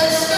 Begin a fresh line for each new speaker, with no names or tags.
Jesus.